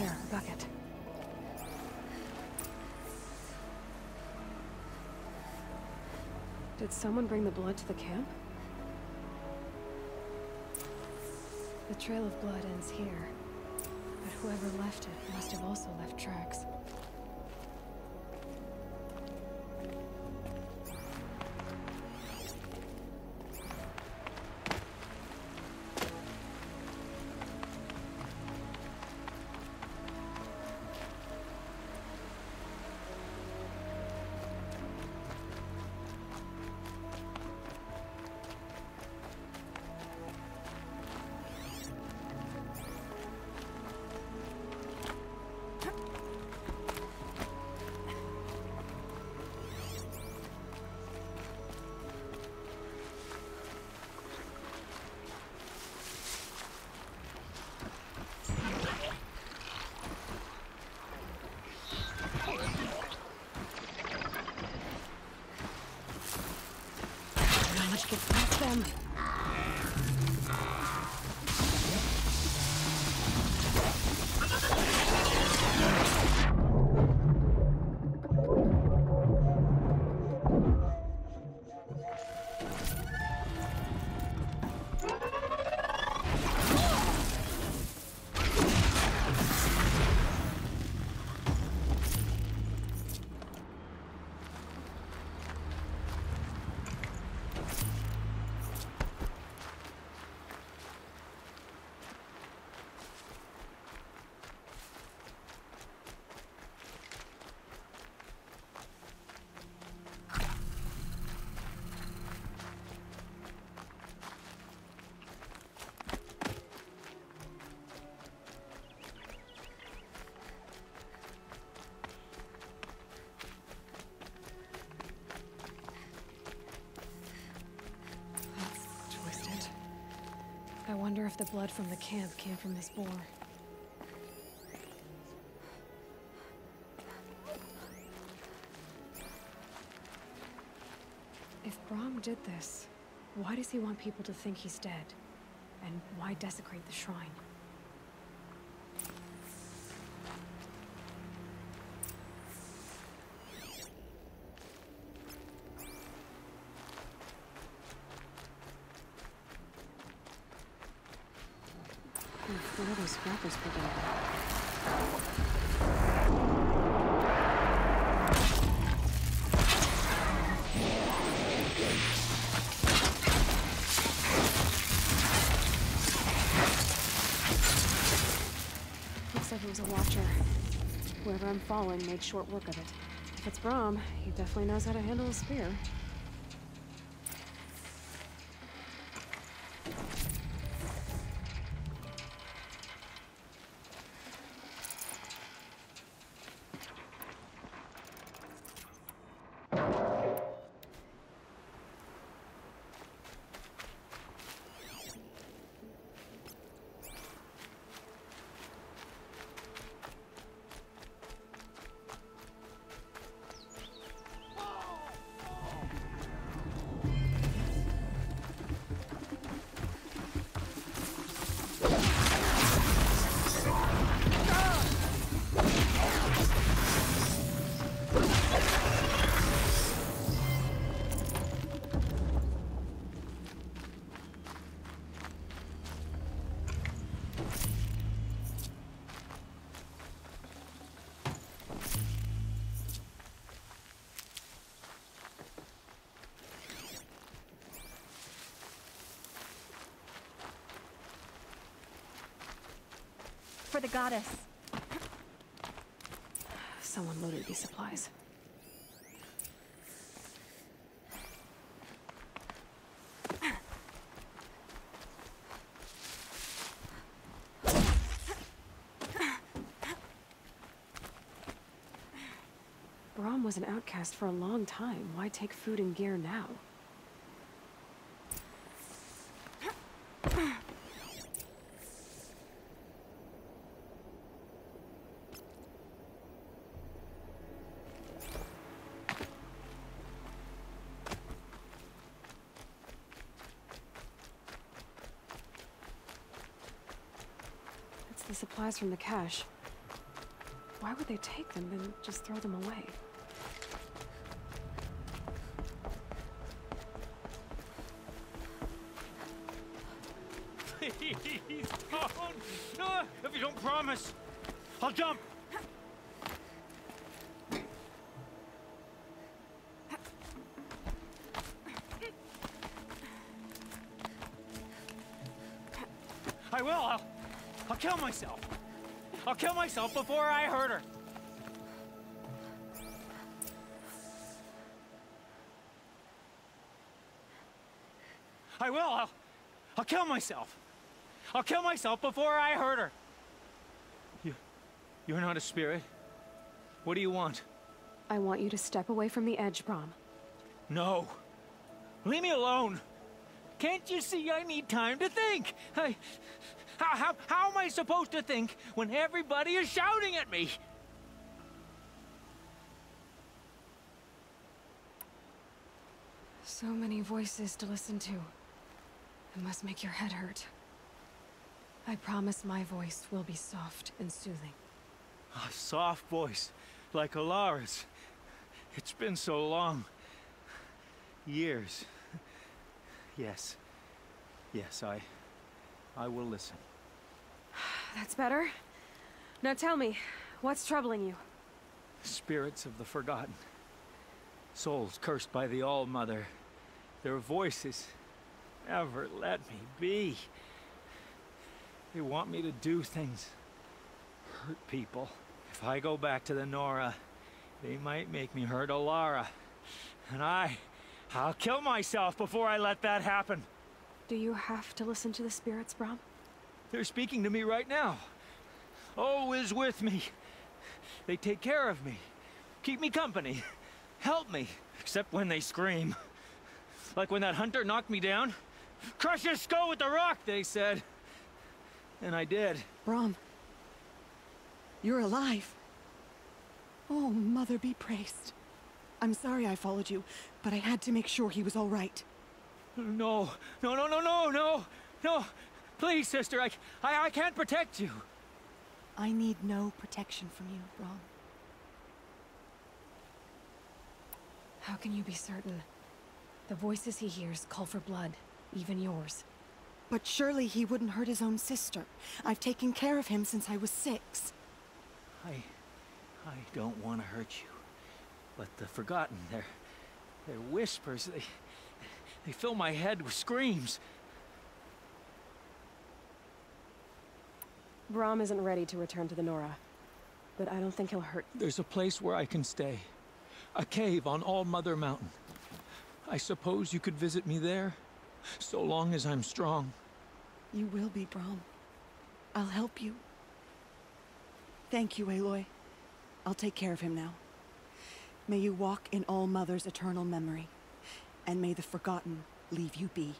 There, bucket. Did someone bring the blood to the camp? The trail of blood ends here. But whoever left it must have also left tracks. Wonder if the blood from the camp came from this boar. If Brom did this, why does he want people to think he's dead? And why desecrate the shrine? What are those preventing? Looks like it was a watcher. Whoever I'm following made short work of it. If it's Brom, he definitely knows how to handle a spear. For the goddess. Someone loaded these supplies. Brom was an outcast for a long time. Why take food and gear now? Supplies from the cache. Why would they take them and just throw them away? Please don't! Uh, if you don't promise, I'll jump! I will! I'll, I'll kill myself! I'll kill myself before I hurt her! I will! I'll, I'll kill myself! I'll kill myself before I hurt her! You... You're not a spirit. What do you want? I want you to step away from the edge, Brom. No. Leave me alone! Can't you see I need time to think? I... How, how, how am I supposed to think when everybody is shouting at me? So many voices to listen to. It must make your head hurt. I promise my voice will be soft and soothing. A soft voice, like Alara's. It's been so long. Years. Yes. Yes, I... I will listen. That's better. Now tell me, what's troubling you? Spirits of the Forgotten. Souls cursed by the All-Mother. Their voices never let me be. They want me to do things. Hurt people. If I go back to the Nora, they might make me hurt Alara. And I... I'll kill myself before I let that happen. Do you have to listen to the spirits, Brom? They're speaking to me right now. Oh is with me. They take care of me. Keep me company. Help me. Except when they scream. Like when that hunter knocked me down. Crush his skull with the rock, they said. And I did. Brom. You're alive. Oh, Mother be praised. I'm sorry I followed you, but I had to make sure he was all right. No, no, no, no, no, no, no. Please, sister, I, I, I can't protect you. I need no protection from you, Brom. How can you be certain? The voices he hears call for blood, even yours. But surely he wouldn't hurt his own sister. I've taken care of him since I was six. I... I don't want to hurt you. But the Forgotten, their... their whispers, they... they fill my head with screams. Brom isn't ready to return to the Nora. But I don't think he'll hurt... There's a place where I can stay. A cave on All Mother Mountain. I suppose you could visit me there? So long as I'm strong. You will be, Brom. I'll help you. Thank you, Aloy. I'll take care of him now. May you walk in All Mother's eternal memory. And may the Forgotten leave you be.